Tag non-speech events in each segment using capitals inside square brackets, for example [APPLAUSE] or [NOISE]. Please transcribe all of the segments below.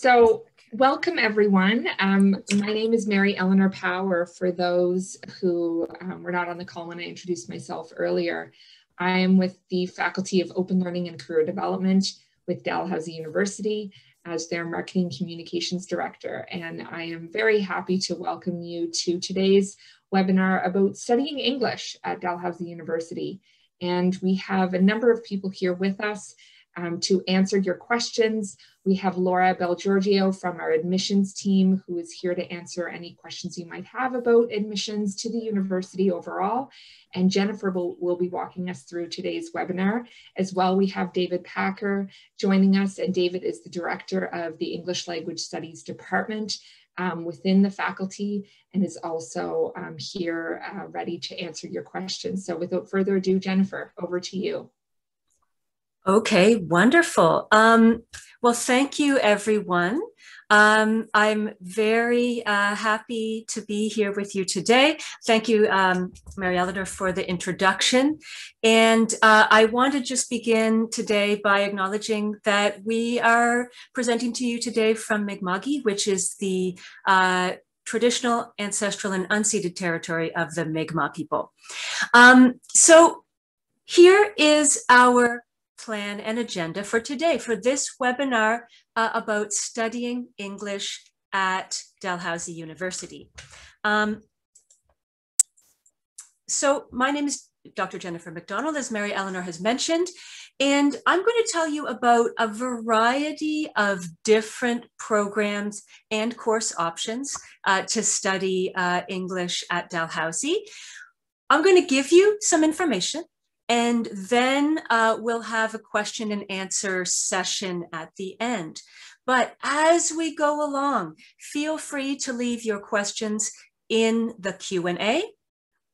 So welcome everyone. Um, my name is Mary Eleanor Power for those who um, were not on the call when I introduced myself earlier. I am with the Faculty of Open Learning and Career Development with Dalhousie University as their Marketing Communications Director. And I am very happy to welcome you to today's webinar about studying English at Dalhousie University. And we have a number of people here with us um, to answer your questions. We have Laura Belgiorgio from our admissions team who is here to answer any questions you might have about admissions to the university overall. And Jennifer will, will be walking us through today's webinar. As well, we have David Packer joining us, and David is the director of the English Language Studies Department um, within the faculty and is also um, here uh, ready to answer your questions. So without further ado, Jennifer, over to you. Okay, wonderful. Um, well, thank you, everyone. Um, I'm very uh, happy to be here with you today. Thank you, um, Mary Eleanor, for the introduction. And uh, I want to just begin today by acknowledging that we are presenting to you today from Mi'kma'ki, which is the uh, traditional, ancestral, and unceded territory of the Mi'kmaq people. Um, so here is our plan and agenda for today, for this webinar uh, about studying English at Dalhousie University. Um, so my name is Dr. Jennifer McDonald, as Mary Eleanor has mentioned, and I'm going to tell you about a variety of different programs and course options uh, to study uh, English at Dalhousie. I'm going to give you some information and then uh, we'll have a question and answer session at the end. But as we go along, feel free to leave your questions in the Q&A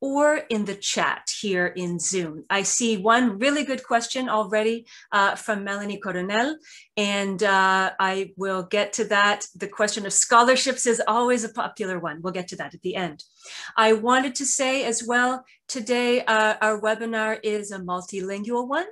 or in the chat here in Zoom. I see one really good question already uh, from Melanie Coronel, and uh, I will get to that. The question of scholarships is always a popular one. We'll get to that at the end. I wanted to say as well, today uh, our webinar is a multilingual one.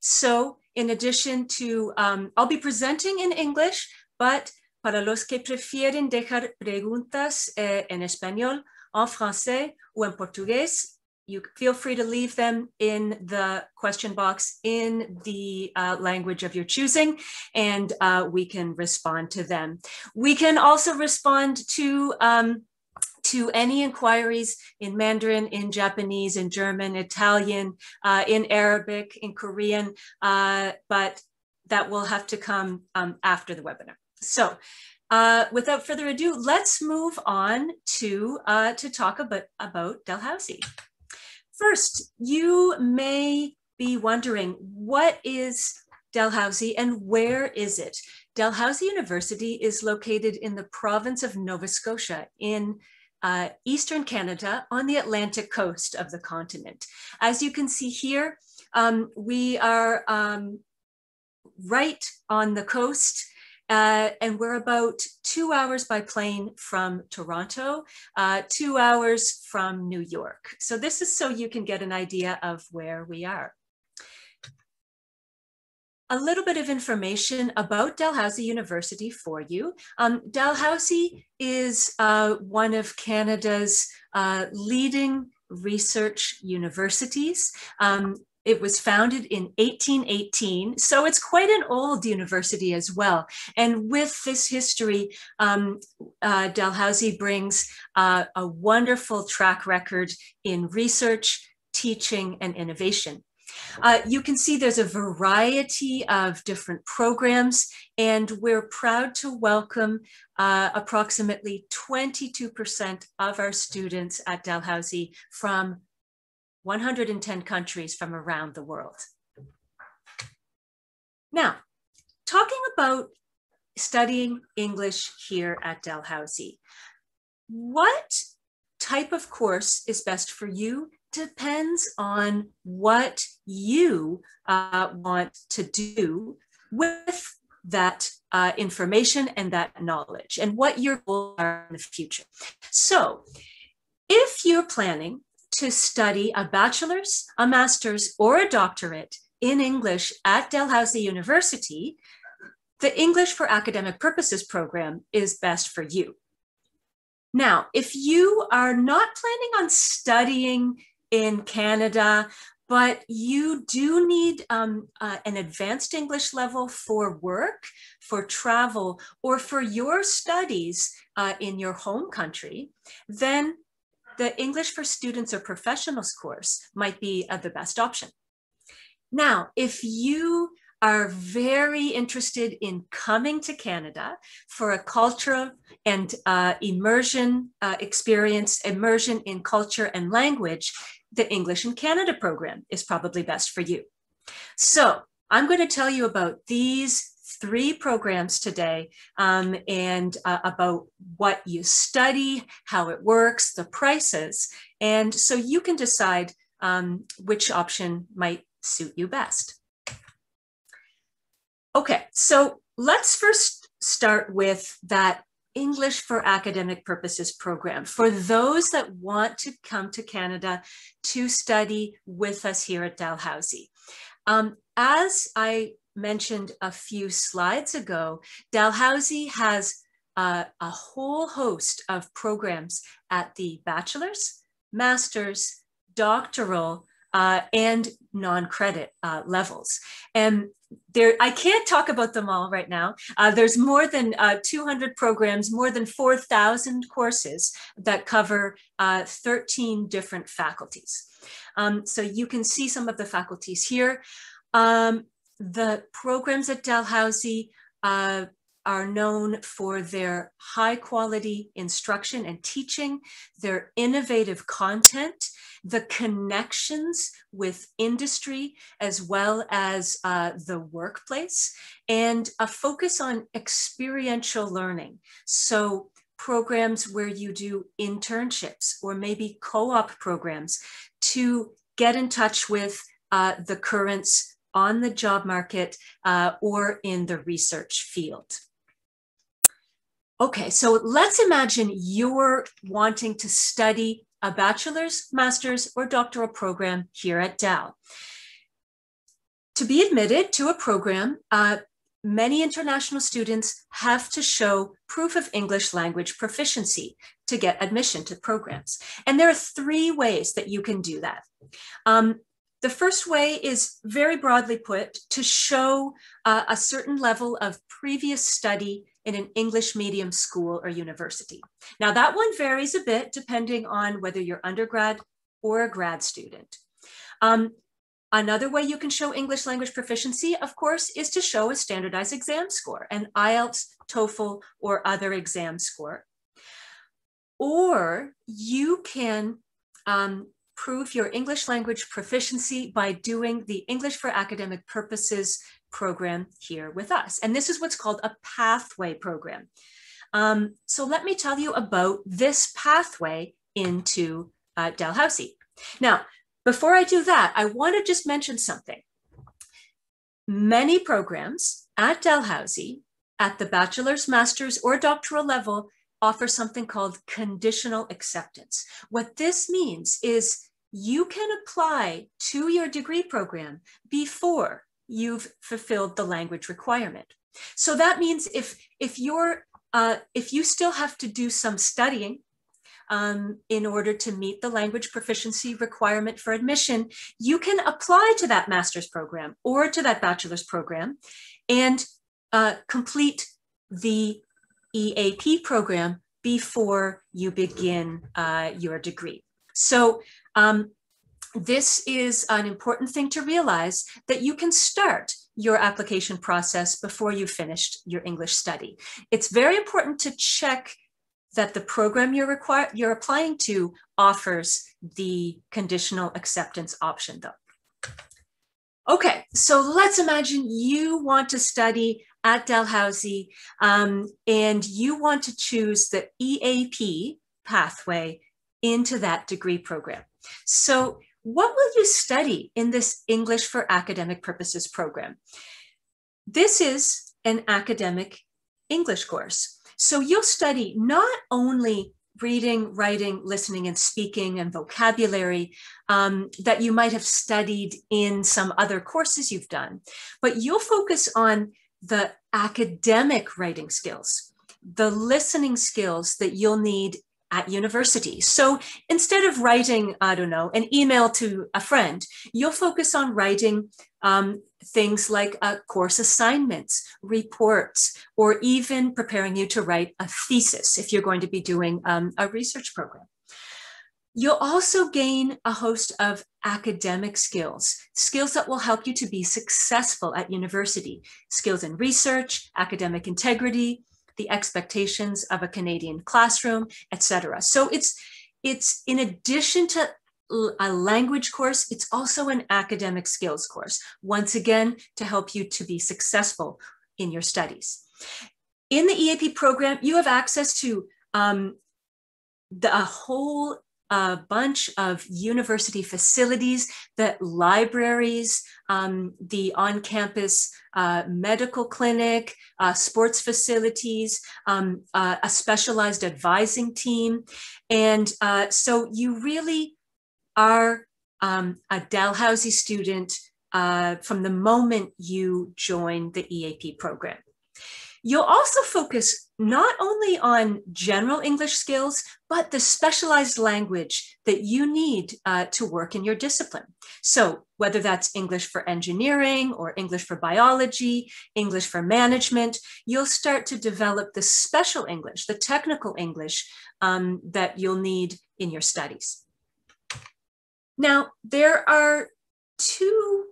So in addition to, um, I'll be presenting in English, but para los que prefieren dejar preguntas eh, en español, en français ou en portugués. You feel free to leave them in the question box in the uh, language of your choosing, and uh, we can respond to them. We can also respond to um, to any inquiries in Mandarin, in Japanese, in German, Italian, uh, in Arabic, in Korean, uh, but that will have to come um, after the webinar. So uh, without further ado, let's move on to, uh, to talk about, about Dalhousie. First, you may be wondering, what is Dalhousie and where is it? Dalhousie University is located in the province of Nova Scotia in uh, Eastern Canada on the Atlantic coast of the continent. As you can see here, um, we are um, right on the coast uh, and we're about two hours by plane from Toronto, uh, two hours from New York. So this is so you can get an idea of where we are. A little bit of information about Dalhousie University for you. Um, Dalhousie is uh, one of Canada's uh, leading research universities. Um, it was founded in 1818, so it's quite an old university as well. And with this history, um, uh, Dalhousie brings uh, a wonderful track record in research, teaching, and innovation. Uh, you can see there's a variety of different programs, and we're proud to welcome uh, approximately 22% of our students at Dalhousie from 110 countries from around the world. Now, talking about studying English here at Dalhousie, what type of course is best for you depends on what you uh, want to do with that uh, information and that knowledge and what your goals are in the future. So if you're planning to study a bachelor's, a master's, or a doctorate in English at Dalhousie University, the English for Academic Purposes program is best for you. Now, if you are not planning on studying in Canada, but you do need um, uh, an advanced English level for work, for travel, or for your studies uh, in your home country, then the English for Students or Professionals course might be uh, the best option. Now, if you are very interested in coming to Canada for a cultural and uh, immersion uh, experience, immersion in culture and language, the English in Canada program is probably best for you. So I'm going to tell you about these three programs today um, and uh, about what you study, how it works, the prices, and so you can decide um, which option might suit you best. Okay, so let's first start with that English for Academic Purposes program for those that want to come to Canada to study with us here at Dalhousie. Um, as I mentioned a few slides ago, Dalhousie has a whole host of programs at the bachelor's, master's, doctoral, uh, and non-credit uh, levels. And there, I can't talk about them all right now. Uh, there's more than uh, 200 programs, more than 4,000 courses that cover uh, 13 different faculties. Um, so you can see some of the faculties here. Um, the programs at Dalhousie uh, are known for their high quality instruction and teaching, their innovative content, the connections with industry as well as uh, the workplace, and a focus on experiential learning. So programs where you do internships or maybe co-op programs to get in touch with uh, the currents on the job market uh, or in the research field. Okay, so let's imagine you're wanting to study a bachelor's, master's, or doctoral program here at Dal. To be admitted to a program, uh, many international students have to show proof of English language proficiency to get admission to programs. And there are three ways that you can do that. Um, the first way is very broadly put to show uh, a certain level of previous study in an English medium school or university. Now that one varies a bit depending on whether you're undergrad or a grad student. Um, another way you can show English language proficiency, of course, is to show a standardized exam score, an IELTS, TOEFL, or other exam score. Or you can um, prove your English language proficiency by doing the English for Academic Purposes program here with us. And this is what's called a pathway program. Um, so let me tell you about this pathway into uh, Dalhousie. Now, before I do that, I want to just mention something. Many programs at Dalhousie at the bachelor's, master's, or doctoral level offer something called conditional acceptance. What this means is you can apply to your degree program before you've fulfilled the language requirement. So that means if, if, you're, uh, if you still have to do some studying um, in order to meet the language proficiency requirement for admission, you can apply to that master's program or to that bachelor's program and uh, complete the EAP program before you begin uh, your degree. So um, this is an important thing to realize that you can start your application process before you finished your English study. It's very important to check that the program you're, require, you're applying to offers the conditional acceptance option though. Okay, so let's imagine you want to study at Dalhousie um, and you want to choose the EAP pathway into that degree program. So what will you study in this English for Academic Purposes program? This is an academic English course. So you'll study not only reading, writing, listening, and speaking and vocabulary um, that you might have studied in some other courses you've done, but you'll focus on the academic writing skills, the listening skills that you'll need at university. So instead of writing, I don't know, an email to a friend, you'll focus on writing um, things like uh, course assignments, reports, or even preparing you to write a thesis if you're going to be doing um, a research program. You'll also gain a host of academic skills, skills that will help you to be successful at university, skills in research, academic integrity, the expectations of a Canadian classroom, etc. So it's it's in addition to a language course, it's also an academic skills course, once again, to help you to be successful in your studies. In the EAP program, you have access to um, the, whole a bunch of university facilities, the libraries, um, the on-campus uh, medical clinic, uh, sports facilities, um, uh, a specialized advising team. And uh, so you really are um, a Dalhousie student uh, from the moment you join the EAP program. You'll also focus not only on general English skills, but the specialized language that you need uh, to work in your discipline. So whether that's English for engineering or English for biology, English for management, you'll start to develop the special English, the technical English um, that you'll need in your studies. Now, there are two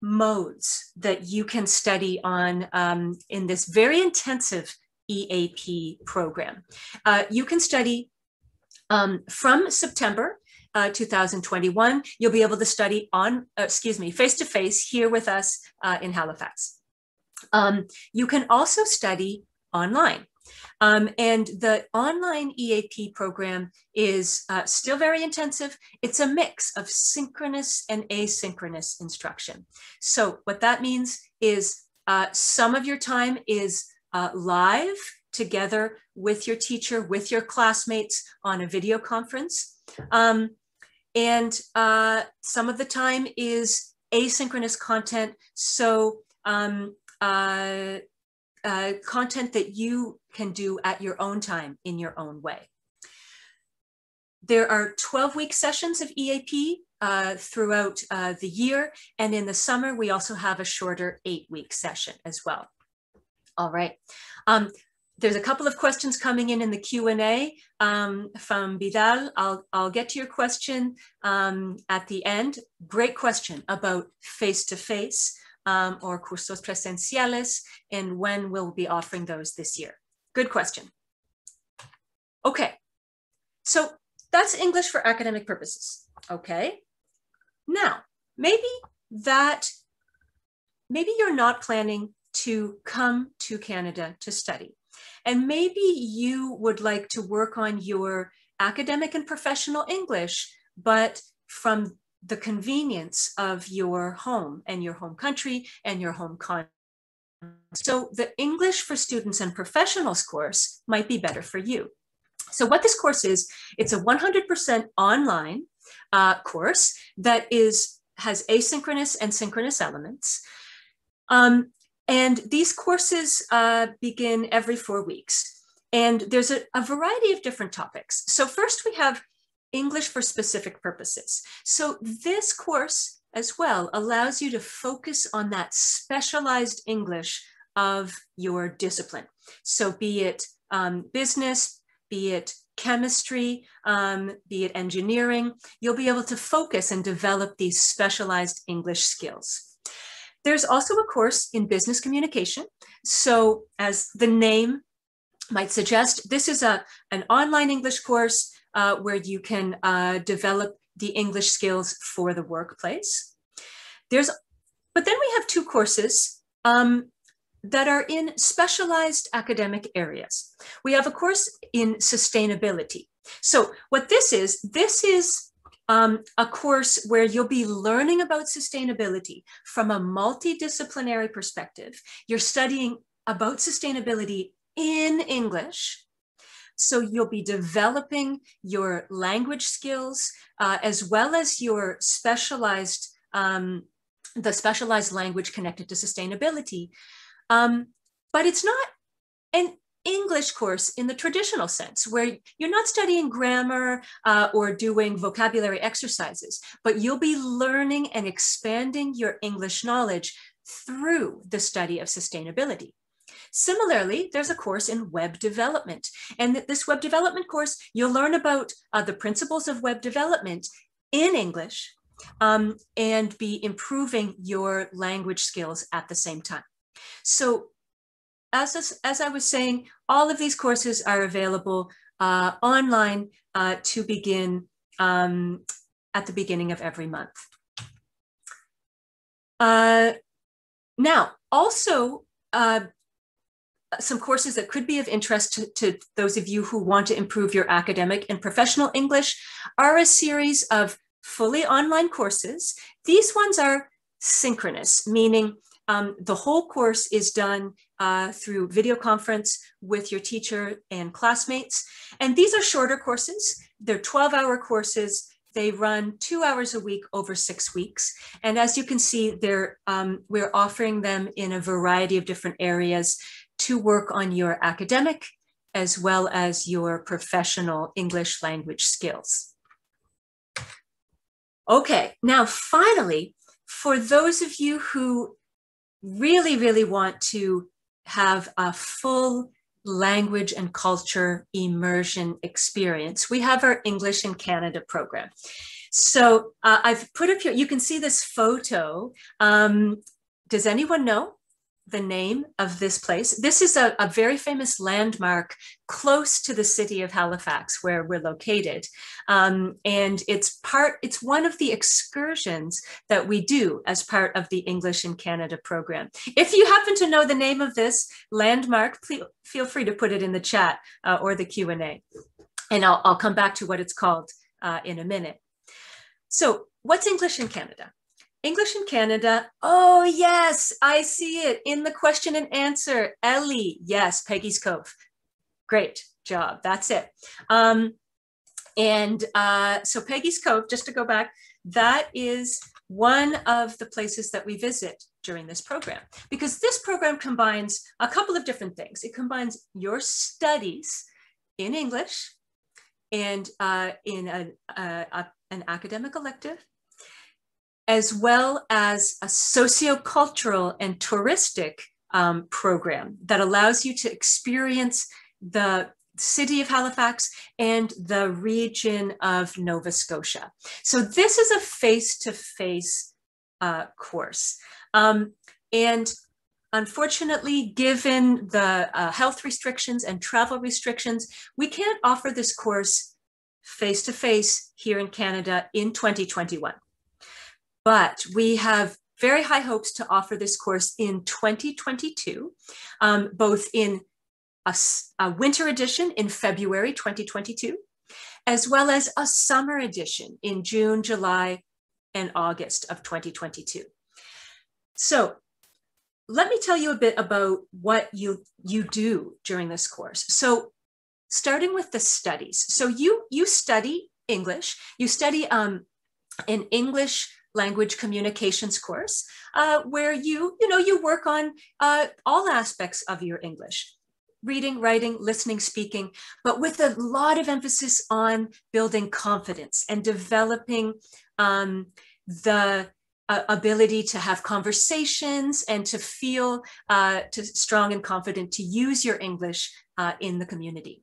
modes that you can study on um, in this very intensive EAP program. Uh, you can study um, from September uh, 2021. You'll be able to study on, uh, excuse me, face to face here with us uh, in Halifax. Um, you can also study online. Um, and the online EAP program is uh, still very intensive. It's a mix of synchronous and asynchronous instruction. So what that means is uh, some of your time is uh, live together with your teacher, with your classmates on a video conference. Um, and uh, some of the time is asynchronous content. So um, uh, uh, content that you can do at your own time in your own way. There are 12 week sessions of EAP uh, throughout uh, the year. And in the summer, we also have a shorter eight week session as well. All right. Um, there's a couple of questions coming in in the Q&A um, from Vidal. I'll, I'll get to your question um, at the end. Great question about face-to-face. -face um, or cursos presenciales, and when we'll be offering those this year? Good question. Okay, so that's English for academic purposes. Okay, now maybe that, maybe you're not planning to come to Canada to study. And maybe you would like to work on your academic and professional English, but from the convenience of your home and your home country and your home context. So the English for Students and Professionals course might be better for you. So what this course is, it's a 100% online uh, course that is has asynchronous and synchronous elements. Um, and these courses uh, begin every four weeks. And there's a, a variety of different topics. So first we have English for specific purposes. So this course as well allows you to focus on that specialized English of your discipline. So be it um, business, be it chemistry, um, be it engineering, you'll be able to focus and develop these specialized English skills. There's also a course in business communication. So as the name might suggest, this is a, an online English course uh, where you can uh, develop the English skills for the workplace. There's, but then we have two courses um, that are in specialized academic areas. We have a course in sustainability. So what this is, this is um, a course where you'll be learning about sustainability from a multidisciplinary perspective. You're studying about sustainability in English, so you'll be developing your language skills uh, as well as your specialized, um, the specialized language connected to sustainability Um, but it's not an English course in the traditional sense, where you're not studying grammar uh, or doing vocabulary exercises, but you'll be learning and expanding your English knowledge through the study of sustainability. Similarly, there's a course in web development. And this web development course, you'll learn about uh, the principles of web development in English um, and be improving your language skills at the same time. So as, as I was saying, all of these courses are available uh, online uh, to begin um, at the beginning of every month. Uh, now, also, uh, some courses that could be of interest to, to, those of you who want to improve your academic and professional English are a series of fully online courses. These ones are synchronous, meaning um, the whole course is done uh, through video conference with your teacher and classmates. And these are shorter courses. They're 12 hour courses. They run two hours a week over six weeks. And as you can see, they're, um, we're offering them in a variety of different areas to work on your academic as well as your professional English language skills. Okay, now finally, for those of you who really, really want to have a full language and culture immersion experience, we have our English in Canada program. So uh, I've put up here, you can see this photo. Um, does anyone know the name of this place. This is a, a, very famous landmark close to the city of Halifax, where we're located. Um, and it's part, it's one of the excursions that we do as part of the English in Canada program. If you happen to know the name of this landmark, please feel free to put it in the chat uh, or the Q&A. And I'll, I'll come back to what it's called uh, in a minute. So what's English in Canada? English in Canada. Oh, yes, I see it in the question and answer. Ellie, yes, Peggy's Cove. Great job. That's it. Um, and uh, so Peggy's Cove, just to go back, that is one of the places that we visit during this program because this program combines a couple of different things. It combines your studies in English and uh, in a, a, a, an academic elective as well as a sociocultural and touristic um, program that allows you to experience the city of Halifax and the region of Nova Scotia. So this is a face-to-face uh, course. Um, and unfortunately, given the uh, health restrictions and travel restrictions, we can't offer this course face-to-face -face here in Canada in 2021. But we have very high hopes to offer this course in 2022, um, both in a, a winter edition in February 2022, as well as a summer edition in June, July, and August of 2022. So let me tell you a bit about what you, you do during this course. So starting with the studies. So you, you study English, you study um, an English language communications course uh, where you, you know, you work on uh, all aspects of your English reading, writing, listening, speaking, but with a lot of emphasis on building confidence and developing um, the uh, ability to have conversations and to feel uh, to strong and confident to use your English uh, in the community.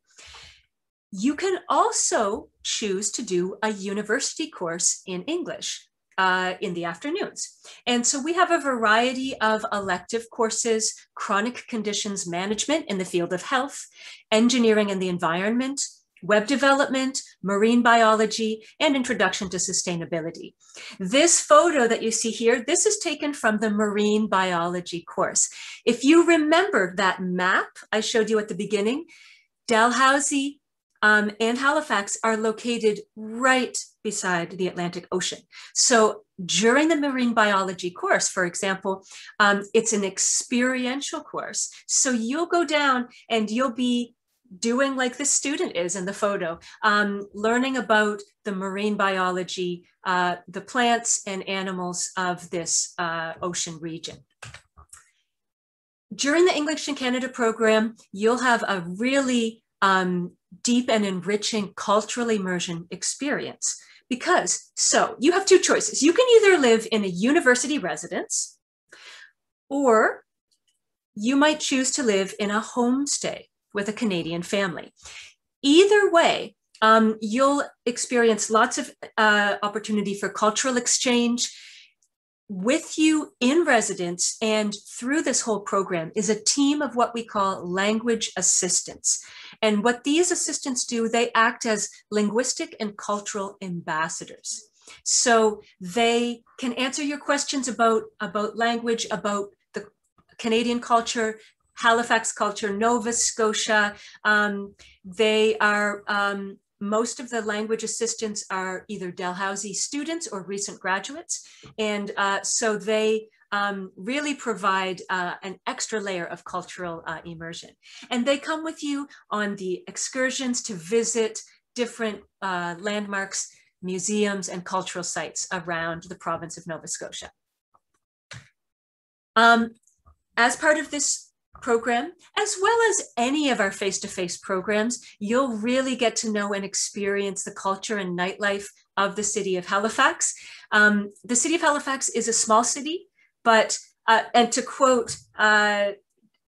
You can also choose to do a university course in English uh, in the afternoons. And so we have a variety of elective courses, chronic conditions management in the field of health, engineering and the environment, web development, marine biology, and introduction to sustainability. This photo that you see here, this is taken from the marine biology course. If you remember that map I showed you at the beginning, Dalhousie um, and Halifax are located right beside the Atlantic Ocean. So during the marine biology course, for example, um, it's an experiential course. So you'll go down and you'll be doing like the student is in the photo, um, learning about the marine biology, uh, the plants and animals of this uh, ocean region. during the English in Canada program, you'll have a really um, deep and enriching cultural immersion experience. Because, so you have two choices. You can either live in a university residence, or you might choose to live in a homestay with a Canadian family. Either way, um, you'll experience lots of uh, opportunity for cultural exchange with you in residence and through this whole program is a team of what we call language assistants. And what these assistants do, they act as linguistic and cultural ambassadors. So they can answer your questions about, about language, about the Canadian culture, Halifax culture, Nova Scotia. Um, they are um, most of the language assistants are either Dalhousie students or recent graduates. And uh, so they um, really provide uh, an extra layer of cultural uh, immersion. And they come with you on the excursions to visit different uh, landmarks, museums, and cultural sites around the province of Nova Scotia. Um, as part of this program, as well as any of our face to face programs, you'll really get to know and experience the culture and nightlife of the city of Halifax. Um, the city of Halifax is a small city, but, uh, and to quote uh,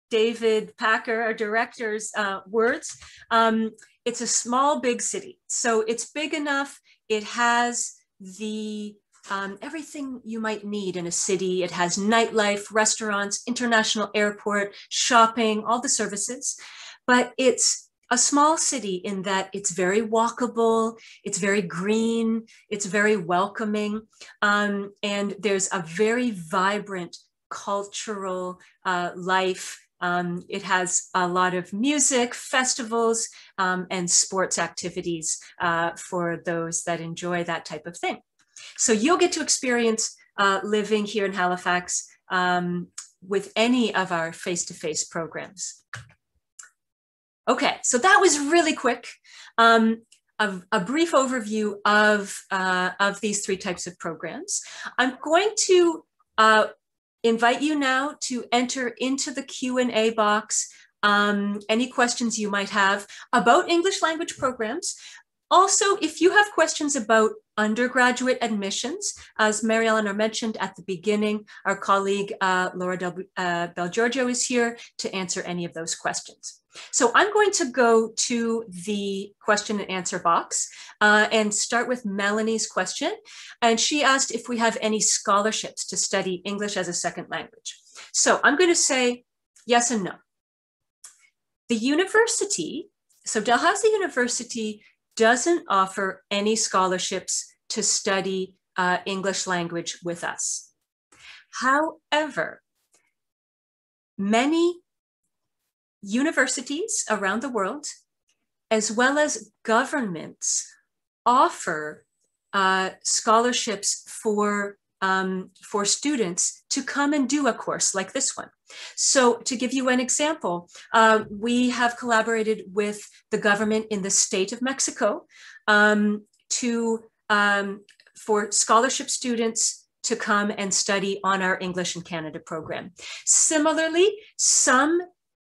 David Packer, our director's uh, words, um, it's a small, big city. So it's big enough, it has the um, everything you might need in a city. It has nightlife, restaurants, international airport, shopping, all the services. But it's a small city in that it's very walkable, it's very green, it's very welcoming, um, and there's a very vibrant cultural uh, life. Um, it has a lot of music, festivals, um, and sports activities uh, for those that enjoy that type of thing. So you'll get to experience uh, living here in Halifax um, with any of our face-to-face programs. Okay, so that was really quick. Um, a, a, brief overview of, uh, of these three types of programs. I'm going to uh, invite you now to enter into the Q&A box um, any questions you might have about English language programs. Also, if you have questions about undergraduate admissions, as Mary Eleanor mentioned at the beginning, our colleague uh, Laura Del, uh, Belgiorgio is here to answer any of those questions. So I'm going to go to the question and answer box uh, and start with Melanie's question. And she asked if we have any scholarships to study English as a second language. So I'm going to say yes and no. The university, so Dalhousie University doesn't offer any scholarships to study uh, English language with us. However, many universities around the world, as well as governments, offer uh, scholarships for, um, for students to come and do a course like this one. So to give you an example, uh, we have collaborated with the government in the state of Mexico um, to um, for scholarship students to come and study on our English in Canada program. Similarly, some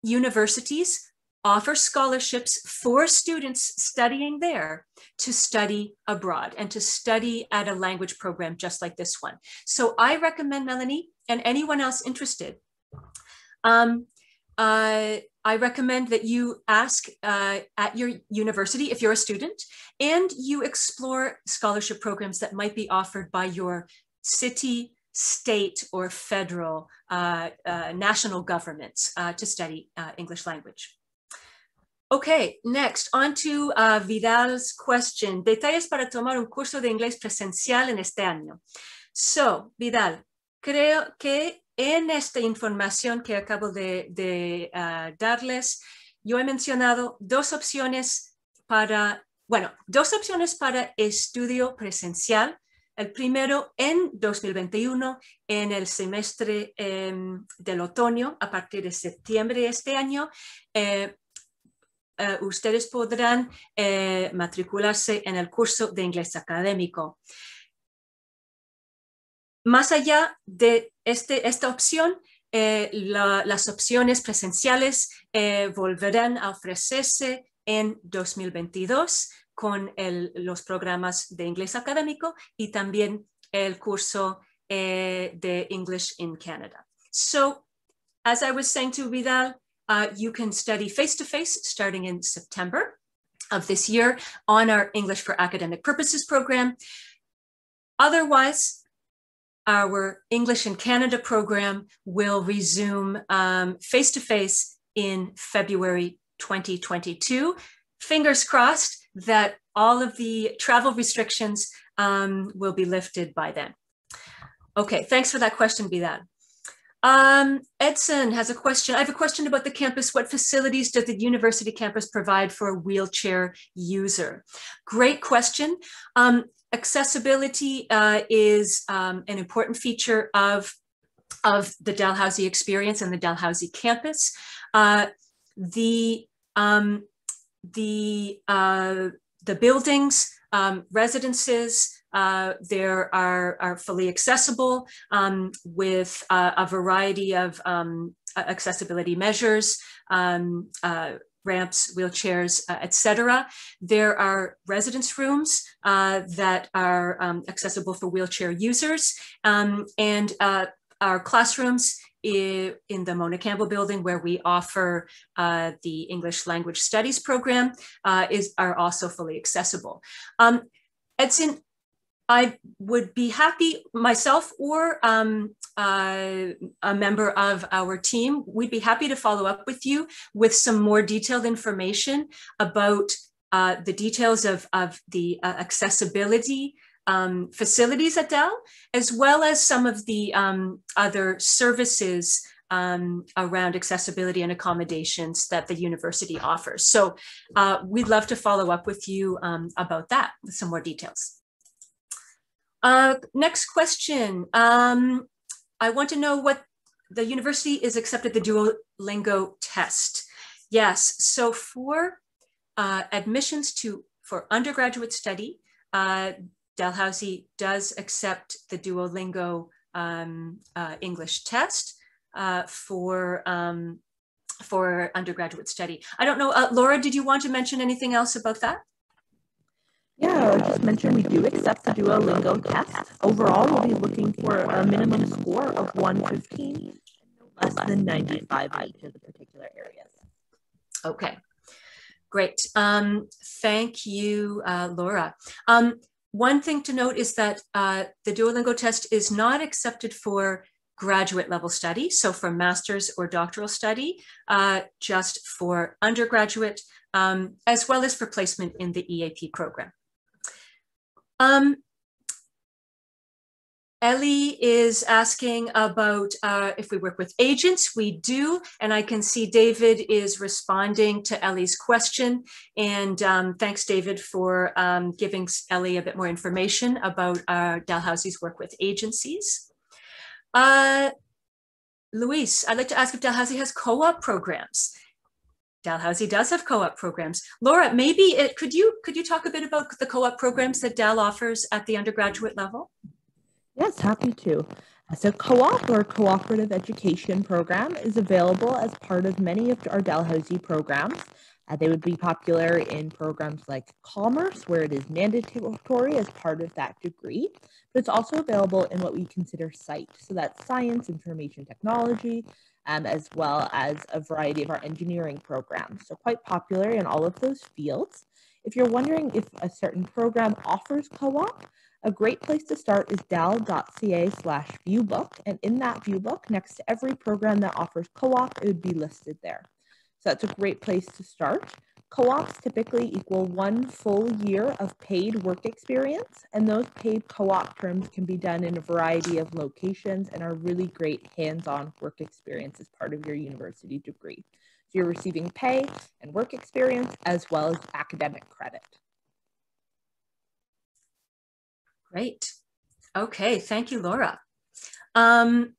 universities offer scholarships for students studying there to study abroad and to study at a language program just like this one. So I recommend Melanie and anyone else interested um, uh, I recommend that you ask uh, at your university if you're a student and you explore scholarship programs that might be offered by your city, state, or federal uh, uh national governments uh, to study uh, English language. Okay, next, on to Vidal's question. Detalles para tomar un curso de inglés presencial en este año. So, Vidal, creo que en esta información que acabo de, ah, darles, yo he mencionado dos opciones para, bueno, dos opciones para estudio presencial. El primero en 2021, en el semestre em, del otoño, a partir de septiembre de este año, eh, eh, ustedes podrán eh, matricularse en el curso de inglés académico. Más allá de este, esta opción, eh, la, las opciones presenciales volverán a ofrecerse en 2022 con los programas de inglés académico y también el curso de English in Canada. So, as I was saying to Vidal, uh, you can study face-to-face -face starting in September of this year on our English for Academic Purposes program. Otherwise, our English in Canada program will resume face to face in February 2022. Fingers crossed that all of the travel restrictions um, will be lifted by then. Okay, thanks for that question, Vidal. Um, Edson has a question. I have a question about the campus. What facilities does the university campus provide for a wheelchair user? Great question. Um, accessibility uh, is um, an important feature of, of the Dalhousie experience and the Dalhousie campus. Uh, the um, the uh, the buildings, um, residences, uh, there are, are fully accessible um, with uh, a variety of um, accessibility measures, um, uh, ramps, wheelchairs, uh, etc. There are residence rooms uh, that are um, accessible for wheelchair users um, and uh, our classrooms in the Mona Campbell building where we offer uh, the English language studies program uh, is, are also fully accessible. Um, I would be happy myself or um, uh, a member of our team, we'd be happy to follow up with you with some more detailed information about uh, the details of, of the uh, accessibility um, facilities at Dal, as well as some of the um, other services um, around accessibility and accommodations that the university offers. So uh, we'd love to follow up with you um, about that with some more details. Uh, next question. Um, I want to know what the university is accepted the Duolingo test. Yes, so for uh, admissions to for undergraduate study, uh, Dalhousie does accept the Duolingo um, uh, English test uh, for um, for undergraduate study. I don't know, uh, Laura, did you want to mention anything else about that? Yeah, I just mentioned we do accept the Duolingo test. Overall, we'll be looking for a minimum score of 115, less than 95 in each of the particular areas. Okay, great. Um, thank you, uh, Laura. Um, one thing to note is that uh, the Duolingo test is not accepted for graduate level study, so for master's or doctoral study, uh, just for undergraduate, um, as well as for placement in the EAP program. Um, Ellie is asking about uh, if we work with agents. We do, and I can see David is responding to Ellie's question. And um, thanks, David, for um, giving Ellie a bit more information about uh, Dalhousie's work with agencies. Uh, Luis, I'd like to ask if Dalhousie has co-op programs. Dalhousie does have co-op programs. Laura, maybe it, could you could you talk a bit about the co-op programs that Dal offers at the undergraduate level? Yes, happy to. So co-op or cooperative education program is available as part of many of our Dalhousie programs. Uh, they would be popular in programs like commerce, where it is mandatory as part of that degree, but it's also available in what we consider SITE. So that's science, information technology, um, as well as a variety of our engineering programs. So quite popular in all of those fields. If you're wondering if a certain program offers co-op, a great place to start is dal.ca slash viewbook. And in that viewbook, next to every program that offers co-op, it would be listed there. So that's a great place to start. Co-ops typically equal one full year of paid work experience, and those paid co-op terms can be done in a variety of locations and are really great hands-on work experience as part of your university degree. So you're receiving pay and work experience as well as academic credit. Great. Okay, thank you, Laura. Um,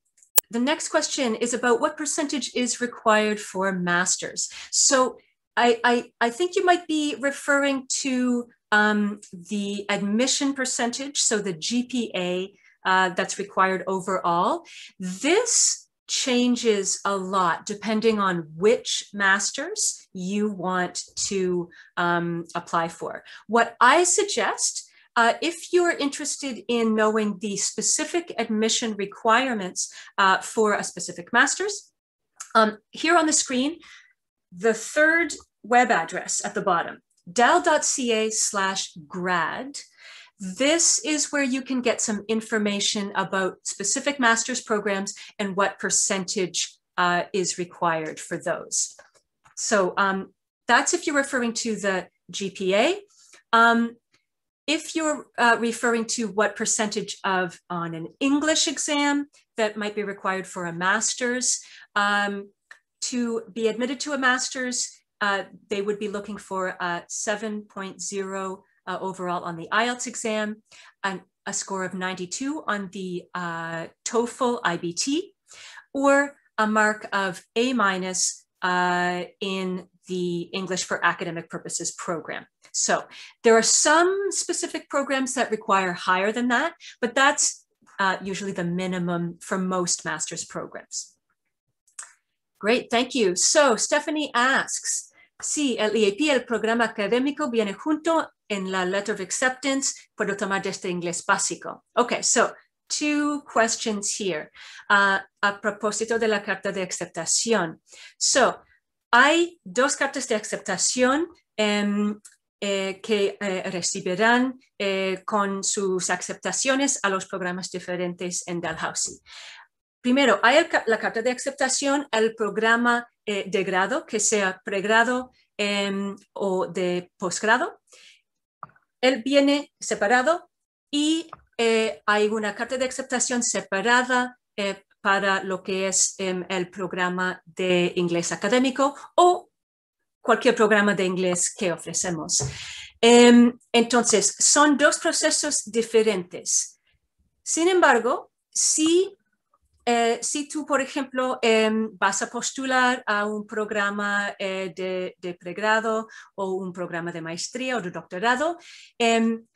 the next question is about what percentage is required for masters. So I, I, think you might be referring to um, the admission percentage, so the GPA uh, that's required overall. This changes a lot depending on which masters you want to um, apply for. What I suggest, uh, if you're interested in knowing the specific admission requirements uh, for a specific master's, um, here on the screen, the third web address at the bottom, dal.ca slash grad, this is where you can get some information about specific master's programs and what percentage uh, is required for those. So um, that's if you're referring to the GPA. Um, if you're uh, referring to what percentage of on an English exam that might be required for a master's, um, to be admitted to a master's, uh, they would be looking for a 7.0 uh, overall on the IELTS exam, a score of 92 on the uh, TOEFL IBT, or a mark of A minus uh, in the English for Academic Purposes program. So there are some specific programs that require higher than that, but that's uh, usually the minimum for most master's programs. Great, thank you. So Stephanie asks, si el EAP, el programa académico, viene junto en la letter of acceptance, puedo tomar este inglés básico. Okay, so two questions here uh, a propósito de la carta de aceptación. So, hay dos cartas de aceptación um, eh, que eh, recibirán eh, con sus aceptaciones a los programas diferentes en Dalhousie. Primero, hay la carta de aceptación al programa eh, de grado, que sea pregrado em, o de posgrado él viene separado y eh, hay una carta de aceptación separada eh, para lo que es em, el programa de inglés académico o cualquier programa de inglés que ofrecemos. Em, entonces, son dos procesos diferentes. Sin embargo, si eh, si tú, por ejemplo, em, vas a postular a un programa eh, de, pregrado o un programa de maestría o de doctorado, em,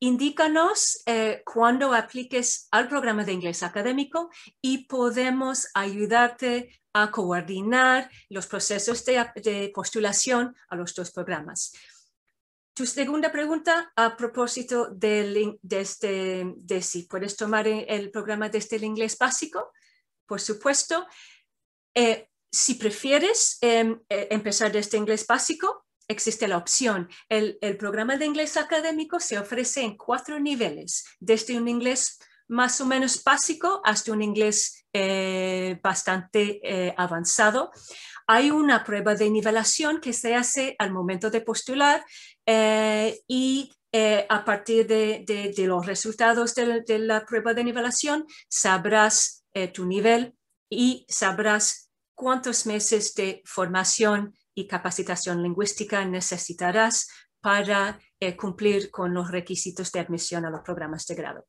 indícanos eh, cuando apliques al programa de inglés académico y podemos ayudarte a coordinar los procesos de postulación a los dos programas. Tu segunda pregunta a propósito de, este, de si puedes tomar el programa desde el inglés básico, por supuesto. Eh, si prefieres em, eh, empezar desde inglés básico, existe la opción. El, programa de inglés académico se ofrece en cuatro niveles, desde un inglés más o menos básico hasta un inglés eh, bastante avanzado. Hay una prueba de nivelación que se hace al momento de postular eh, y eh, a partir de, los resultados de, la prueba de nivelación sabrás eh, tu nivel y sabrás cuántos meses de formación y capacitación lingüística necesitarás para cumplir con los requisitos de admisión a los programas de grado.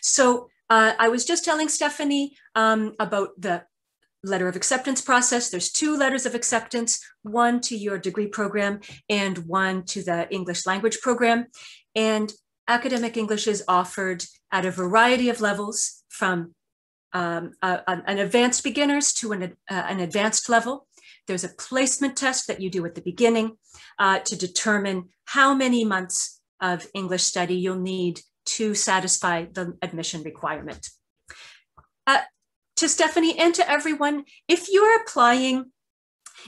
So uh, I was just telling Stephanie um, about the letter of acceptance process. There's two letters of acceptance, one to your degree program and one to the English language program. And academic English is offered at a variety of levels from um, a, an advanced beginners to an, uh, an advanced level. There's a placement test that you do at the beginning uh, to determine how many months of English study you'll need to satisfy the admission requirement. Uh, to Stephanie and to everyone, if you're applying,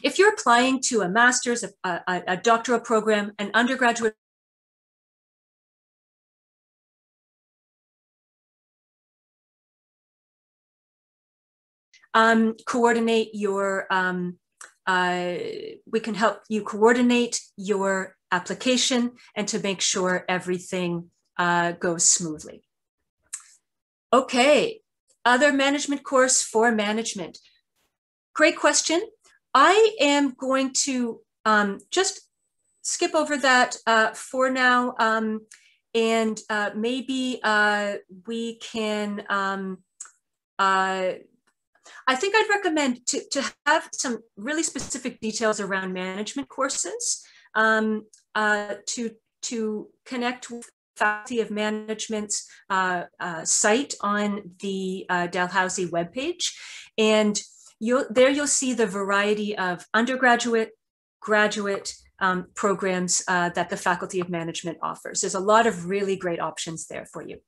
if you're applying to a master's, a, a, a doctoral program, an undergraduate um, coordinate your, um, uh, we can help you coordinate your application and to make sure everything uh, goes smoothly. Okay, other management course for management? Great question. I am going to um, just skip over that uh, for now. Um, and uh, maybe uh, we can, um, uh, I think I'd recommend to, to have some really specific details around management courses um, uh, to, to connect with Faculty of Management's uh, uh, site on the uh, Dalhousie webpage. And you'll, there you'll see the variety of undergraduate, graduate um, programs uh, that the Faculty of Management offers. There's a lot of really great options there for you.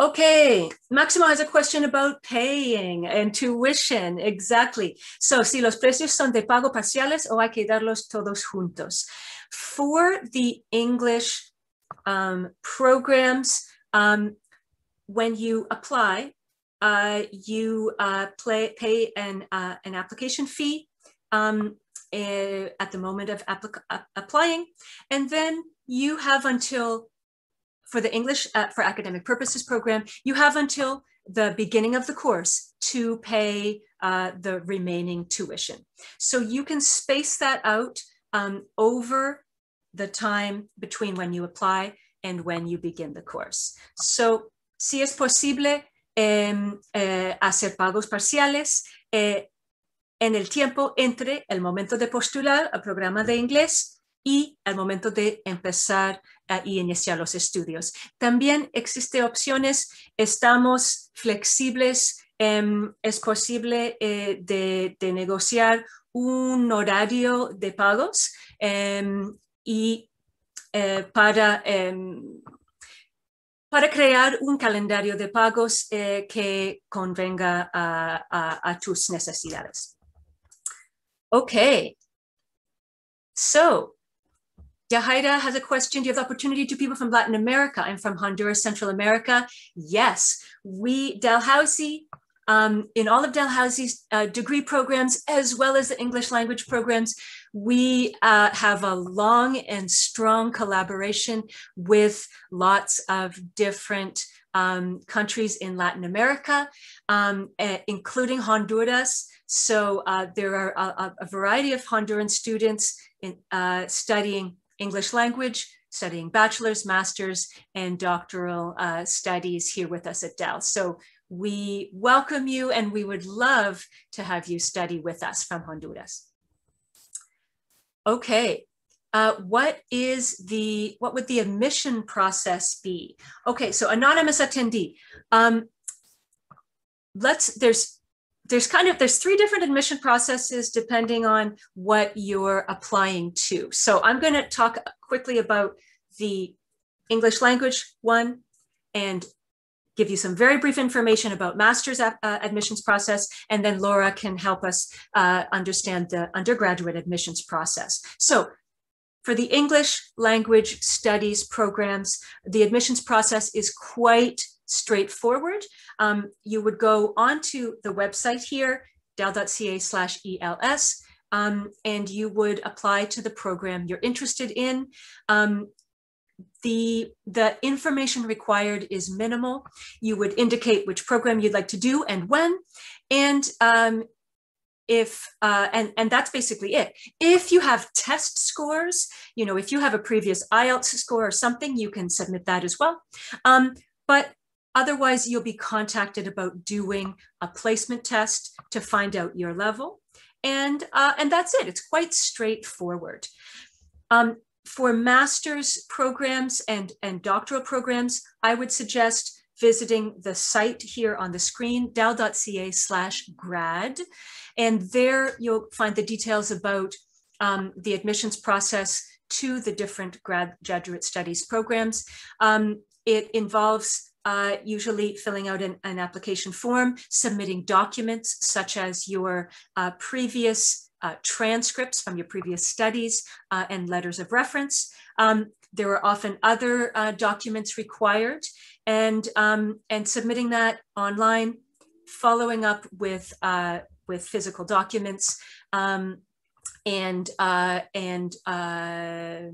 Okay, Maximo has a question about paying and tuition. Exactly. So, si los precios son de pago parciales o hay que darlos todos juntos. For the English um, programs, um, when you apply, uh, you uh, play, pay an, uh, an application fee um, eh, at the moment of applying, and then you have until for the English uh, for Academic Purposes program, you have until the beginning of the course to pay uh, the remaining tuition. So you can space that out um, over the time between when you apply and when you begin the course. So si es posible eh, eh, hacer pagos parciales eh, en el tiempo entre el momento de postular al programa de inglés y al momento de empezar y iniciar los estudios. También existen opciones, estamos flexibles, eh, es posible eh, de, negociar un horario de pagos y eh, para, para crear un calendario de pagos eh, que convenga a, a, a tus necesidades. Okay, so Yahaira has a question. Do you have the opportunity to people from Latin America and from Honduras, Central America? Yes, we, Dalhousie, um, in all of Dalhousie's uh, degree programs, as well as the English language programs, we uh, have a long and strong collaboration with lots of different um, countries in Latin America, um, uh, including Honduras. So uh, there are a, a, variety of Honduran students in, uh, studying English language, studying bachelor's, master's, and doctoral uh, studies here with us at Dal. So we welcome you and we would love to have you study with us from Honduras. Okay, uh, what is the, what would the admission process be? Okay, so anonymous attendee. Um, let's, there's there's kind of there's three different admission processes depending on what you're applying to so i'm going to talk quickly about the english language one and give you some very brief information about master's uh, admissions process and then laura can help us uh, understand the undergraduate admissions process so for the english language studies programs the admissions process is quite straightforward. Um, you would go onto the website here, dal.ca slash ELS, um, and you would apply to the program you're interested in. Um, the, the information required is minimal. You would indicate which program you'd like to do and when, and um, if uh, and and that's basically it if you have test scores you know if you have a previous ielts score or something you can submit that as well um, but Otherwise, you'll be contacted about doing a placement test to find out your level. And, uh, and that's it. It's quite straightforward. Um, for master's programs and, and doctoral programs, I would suggest visiting the site here on the screen, dal.ca slash grad. And there you'll find the details about um, the admissions process to the different grad, graduate studies programs. Um, it involves uh, usually filling out an, an, application form, submitting documents such as your uh, previous uh, transcripts from your previous studies uh, and letters of reference. Um, there are often other uh, documents required and, um, and submitting that online, following up with, uh, with physical documents, um, and uh, and uh,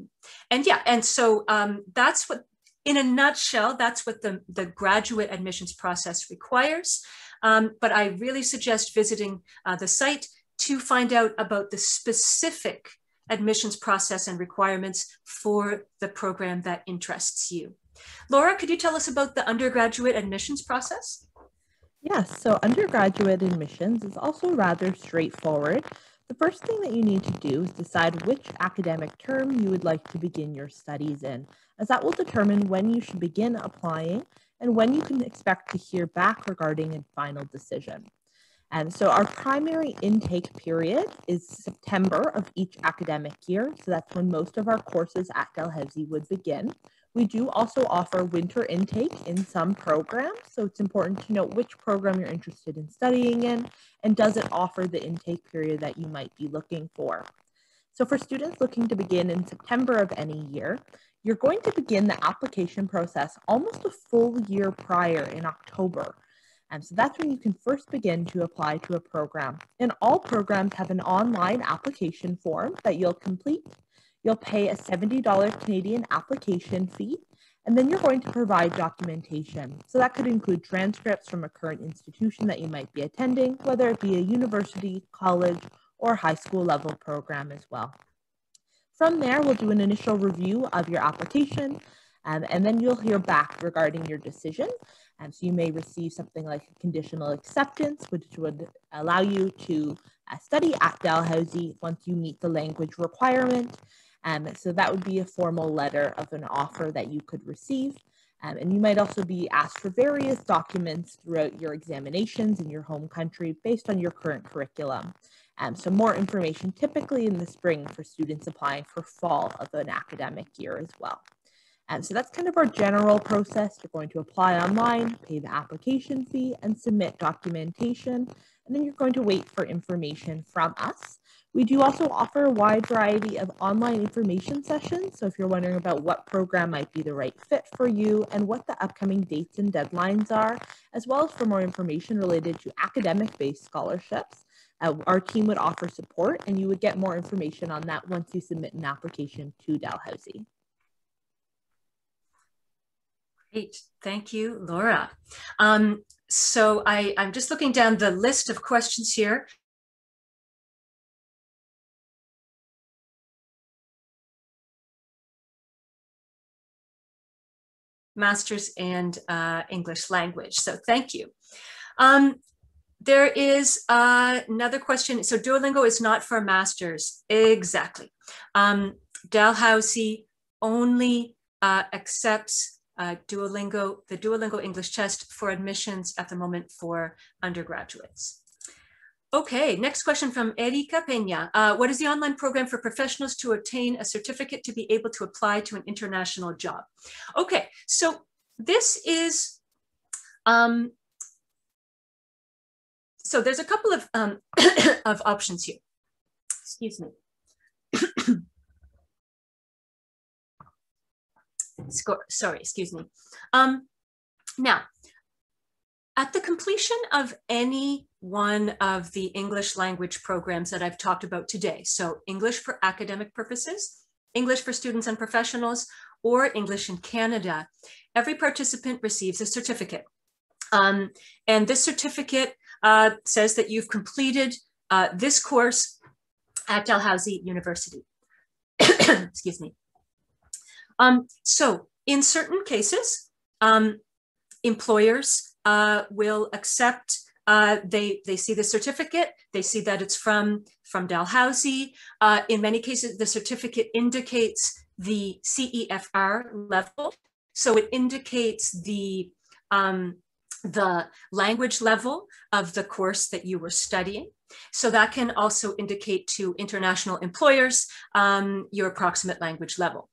and yeah, and so um, that's what in a nutshell, that's what the, the graduate admissions process requires. Um, but I really suggest visiting uh, the site to find out about the specific admissions process and requirements for the program that interests you. Laura, could you tell us about the undergraduate admissions process? Yes, so undergraduate admissions is also rather straightforward. The first thing that you need to do is decide which academic term you would like to begin your studies in, as that will determine when you should begin applying and when you can expect to hear back regarding a final decision. And so our primary intake period is September of each academic year. So that's when most of our courses at Dalhousie would begin. We do also offer winter intake in some programs. So it's important to note which program you're interested in studying in and does it offer the intake period that you might be looking for. So for students looking to begin in September of any year, you're going to begin the application process almost a full year prior in October. And so that's when you can first begin to apply to a program. And all programs have an online application form that you'll complete. You'll pay a $70 Canadian application fee, and then you're going to provide documentation. So that could include transcripts from a current institution that you might be attending, whether it be a university, college, or high school level program as well. From there, we'll do an initial review of your application, um, and then you'll hear back regarding your decision. So you may receive something like a conditional acceptance, which would allow you to uh, study at Dalhousie once you meet the language requirement. Um, so that would be a formal letter of an offer that you could receive. Um, and you might also be asked for various documents throughout your examinations in your home country based on your current curriculum. Um, so more information typically in the spring for students applying for fall of an academic year as well. And so that's kind of our general process. You're going to apply online, pay the application fee, and submit documentation. And then you're going to wait for information from us. We do also offer a wide variety of online information sessions. So if you're wondering about what program might be the right fit for you and what the upcoming dates and deadlines are, as well as for more information related to academic-based scholarships, uh, our team would offer support and you would get more information on that once you submit an application to Dalhousie. Great, thank you, Laura. Um, so I, I'm just looking down the list of questions here. Masters and uh, English language. So thank you. Um, there is uh, another question. So Duolingo is not for masters. Exactly. Um, Dalhousie only uh, accepts uh, Duolingo, the Duolingo English test for admissions at the moment for undergraduates. Okay, next question from Erika Peña. Uh, what is the online program for professionals to obtain a certificate to be able to apply to an international job? Okay, so this is, um, so there's a couple of, um, [COUGHS] of options here. Excuse me. Sorry, excuse me. Um, now, at the completion of any one of the English language programs that I've talked about today, so English for academic purposes, English for students and professionals, or English in Canada, every participant receives a certificate. Um, and this certificate uh, says that you've completed uh, this course at Dalhousie University. [COUGHS] Excuse me. Um, so in certain cases, um, employers uh, will accept, uh, they, they see the certificate, they see that it's from, from Dalhousie. Uh, in many cases, the certificate indicates the CEFR level. So it indicates the, um, the language level of the course that you were studying. So that can also indicate to international employers um, your approximate language level.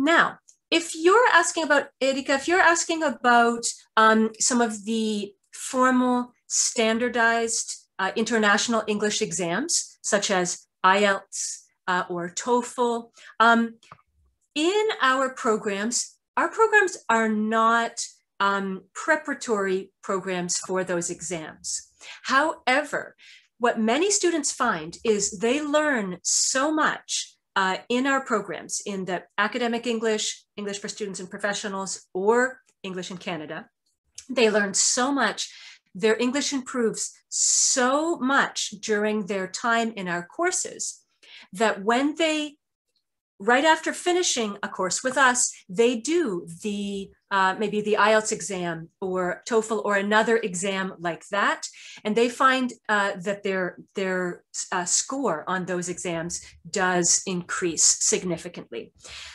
Now, if you're asking about, Erika, if you're asking about um, some of the formal standardized uh, international English exams, such as IELTS uh, or TOEFL, um, in our programs, our programs are not um, preparatory programs for those exams. However, what many students find is they learn so much uh, in our programs in the academic English, English for students and professionals, or English in Canada. They learn so much. Their English improves so much during their time in our courses that when they right after finishing a course with us, they do the uh, maybe the IELTS exam or TOEFL or another exam like that, and they find uh, that their their uh, score on those exams does increase significantly.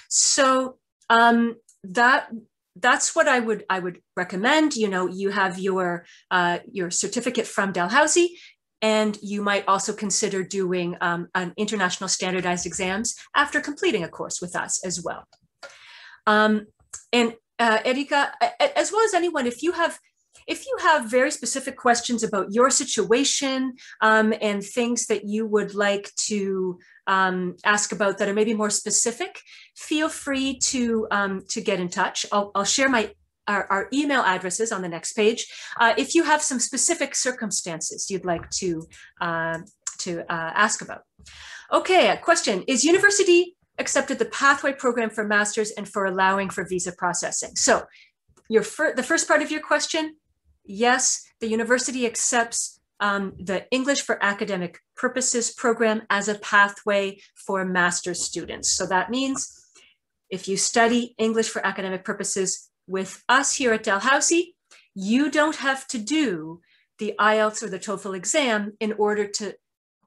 So um, that that's what I would I would recommend. You know, you have your uh, your certificate from Dalhousie. And you might also consider doing um, an international standardized exams after completing a course with us as well. Um, and uh, Erika, as well as anyone, if you have if you have very specific questions about your situation um, and things that you would like to um, ask about that are maybe more specific, feel free to um, to get in touch. I'll, I'll share my our, our, email addresses on the next page. Uh, if you have some specific circumstances you'd like to, uh, to uh, ask about. Okay, a question. Is university accepted the pathway program for masters and for allowing for visa processing? So your fir the first part of your question, yes, the university accepts um, the English for Academic Purposes program as a pathway for master's students. So that means if you study English for academic purposes, with us here at Dalhousie, you don't have to do the IELTS or the TOEFL exam in order to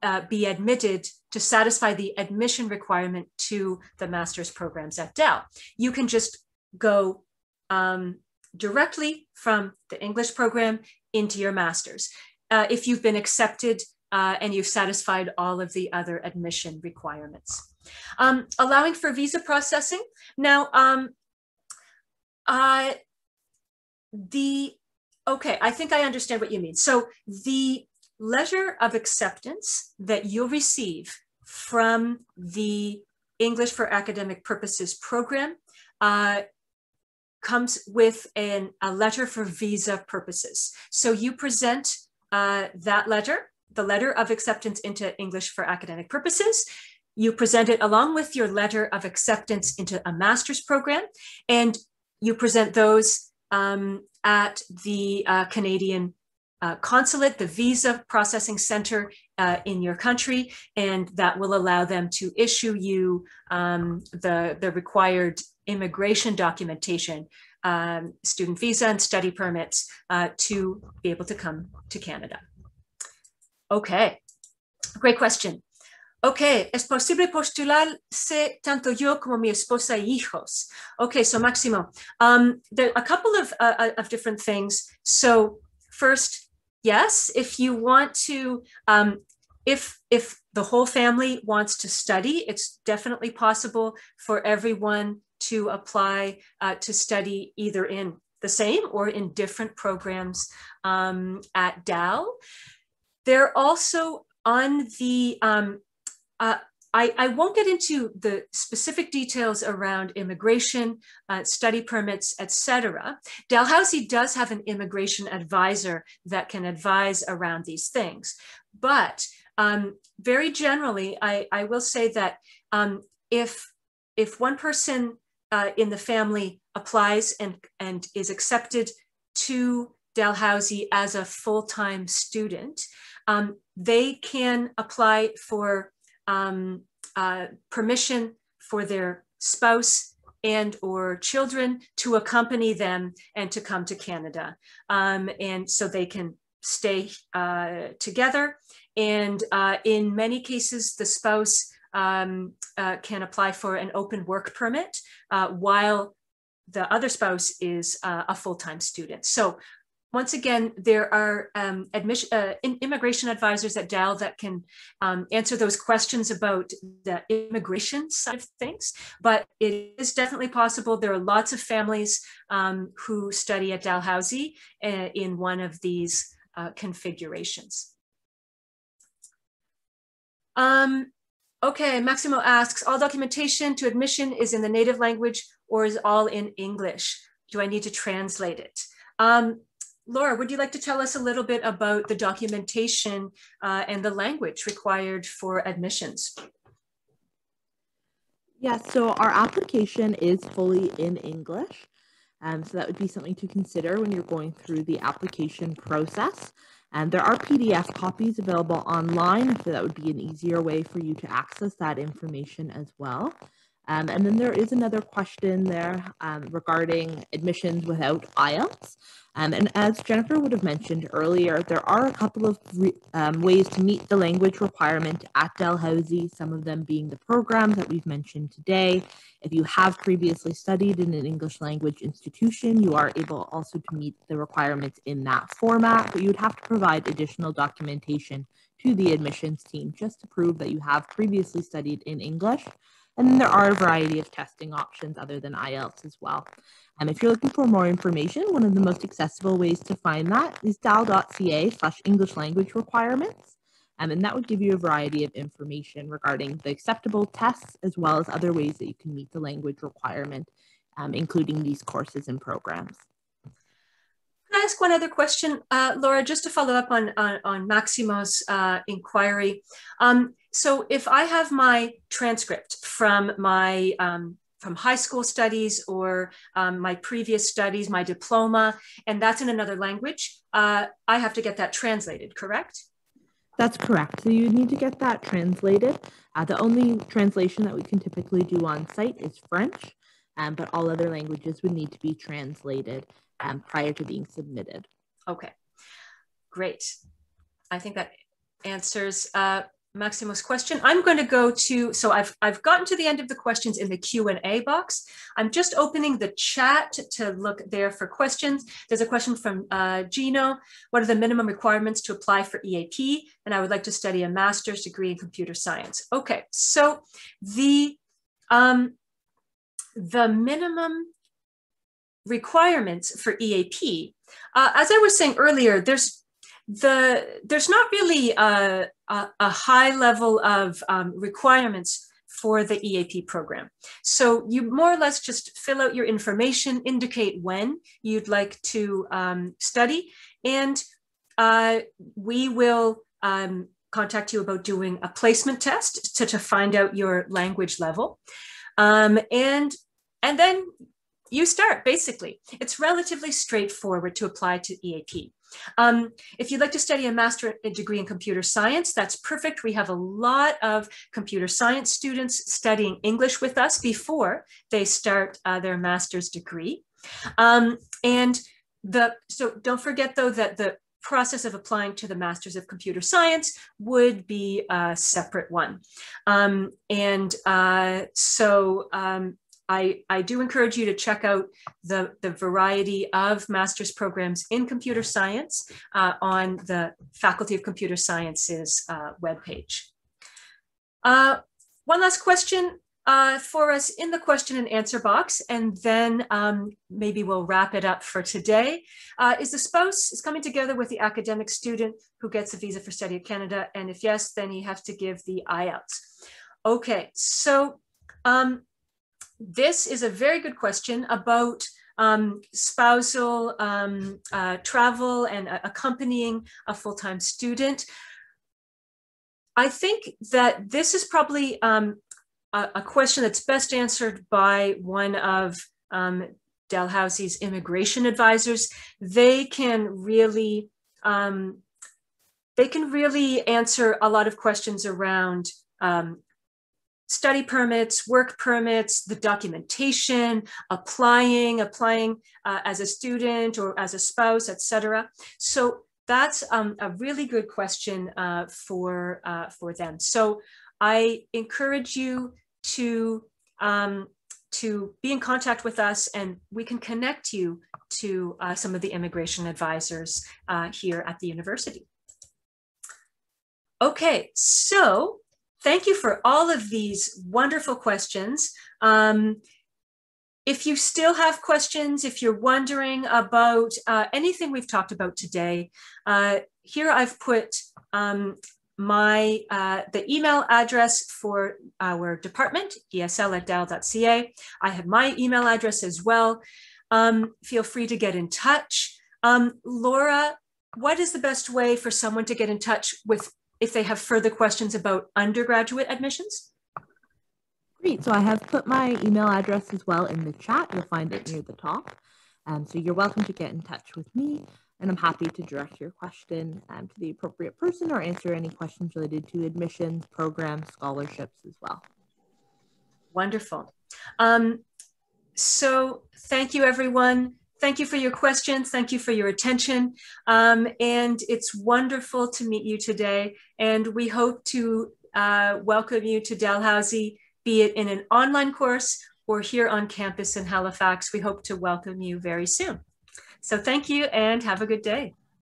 uh, be admitted to satisfy the admission requirement to the master's programs at Dal. You can just go um, directly from the English program into your master's. Uh, if you've been accepted uh, and you've satisfied all of the other admission requirements. Um, allowing for visa processing. Now, um, uh, the, okay, I think I understand what you mean. So the letter of acceptance that you'll receive from the English for Academic Purposes program uh, comes with an, a letter for visa purposes. So you present uh, that letter, the letter of acceptance into English for Academic Purposes. You present it along with your letter of acceptance into a master's program, and you present those um, at the uh, Canadian uh, consulate, the visa processing center uh, in your country, and that will allow them to issue you um, the, the required immigration documentation, um, student visa and study permits uh, to be able to come to Canada. Okay, great question. Ok, es posible postularse tanto yo como mi esposa y hijos. Okay, so Maximo, um, there a couple of, uh, uh, of different things. So first, yes, if you want to, um, if, if the whole family wants to study, it's definitely possible for everyone to apply uh, to study either in the same or in different programs um, at Dal. They're also on the um, uh, I, I, won't get into the specific details around immigration, uh, study permits, etc. Dalhousie does have an immigration advisor that can advise around these things. But um, very generally, I, I, will say that um, if, if one person uh, in the family applies and, and is accepted to Dalhousie as a full-time student, um, they can apply for um, uh, permission for their spouse and or children to accompany them and to come to Canada. Um, and so they can stay uh, together. And uh, in many cases, the spouse um, uh, can apply for an open work permit uh, while the other spouse is uh, a full-time student. So once again, there are um, admission, uh, immigration advisors at Dal that can um, answer those questions about the immigration side of things, but it is definitely possible. There are lots of families um, who study at Dalhousie uh, in one of these uh, configurations. Um, okay, Maximo asks, all documentation to admission is in the native language or is all in English? Do I need to translate it? Um, Laura, would you like to tell us a little bit about the documentation uh, and the language required for admissions? Yeah, so our application is fully in English. Um, so that would be something to consider when you're going through the application process. And there are PDF copies available online, so that would be an easier way for you to access that information as well. Um, and then there is another question there um, regarding admissions without IELTS. Um, and as Jennifer would have mentioned earlier, there are a couple of um, ways to meet the language requirement at Dalhousie, some of them being the programs that we've mentioned today. If you have previously studied in an English language institution, you are able also to meet the requirements in that format, but you would have to provide additional documentation to the admissions team just to prove that you have previously studied in English. And then there are a variety of testing options other than IELTS as well. Um, if you're looking for more information, one of the most accessible ways to find that is dal.ca slash English language requirements. Um, and that would give you a variety of information regarding the acceptable tests as well as other ways that you can meet the language requirement, um, including these courses and programs. Can I ask one other question, uh, Laura, just to follow up on, on, on Maximo's uh, inquiry? Um, so if I have my transcript from my um, from high school studies or um, my previous studies, my diploma, and that's in another language, uh, I have to get that translated, correct? That's correct. So you need to get that translated. Uh, the only translation that we can typically do on site is French, um, but all other languages would need to be translated um, prior to being submitted. Okay, great. I think that answers uh, Maximo's question. I'm going to go to, so I've, I've gotten to the end of the questions in the Q&A box. I'm just opening the chat to look there for questions. There's a question from uh, Gino. What are the minimum requirements to apply for EAP? And I would like to study a master's degree in computer science. Okay, so the, um, the minimum requirements for EAP, uh, as I was saying earlier, there's the there's not really a, a, high level of um, requirements for the EAP program. So you more or less just fill out your information, indicate when you'd like to um, study, and uh, we will um, contact you about doing a placement test to, to find out your language level. Um, and, and then you start basically. It's relatively straightforward to apply to EAP. Um, if you'd like to study a master degree in computer science, that's perfect. We have a lot of computer science students studying English with us before they start uh, their master's degree. Um, and the so don't forget though that the process of applying to the Masters of Computer Science would be a separate one. Um, and uh, so um, I, I do encourage you to check out the, the variety of master's programs in computer science uh, on the Faculty of Computer Sciences uh, webpage. Uh, one last question uh, for us in the question and answer box, and then um, maybe we'll wrap it up for today. Uh, is the spouse is coming together with the academic student who gets a visa for study at Canada? And if yes, then he has to give the IELTS. Okay, so um, this is a very good question about um, spousal um, uh, travel and uh, accompanying a full-time student. I think that this is probably um, a, a, question that's best answered by one of um, Dalhousie's immigration advisors. They can really um, they can really answer a lot of questions around um, study permits, work permits, the documentation, applying, applying uh, as a student or as a spouse, etc. So that's um, a really good question uh, for, uh, for them. So I encourage you to, um, to be in contact with us and we can connect you to uh, some of the immigration advisors uh, here at the university. Okay, so thank you for all of these wonderful questions. Um, if you still have questions, if you're wondering about uh, anything we've talked about today, uh, here I've put um, my uh, the email address for our department, esl at dal.ca. I have my email address as well. Um, feel free to get in touch. Um, Laura, what is the best way for someone to get in touch with if they have further questions about undergraduate admissions. Great. So I have put my email address as well in the chat. You'll find it near the top. Um, so you're welcome to get in touch with me and I'm happy to direct your question um, to the appropriate person or answer any questions related to admissions, programs, scholarships as well. Wonderful. Um, so thank you, everyone. Thank you for your questions. Thank you for your attention. Um, and it's wonderful to meet you today. And we hope to uh, welcome you to Dalhousie, be it in an online course or here on campus in Halifax. We hope to welcome you very soon. So thank you and have a good day.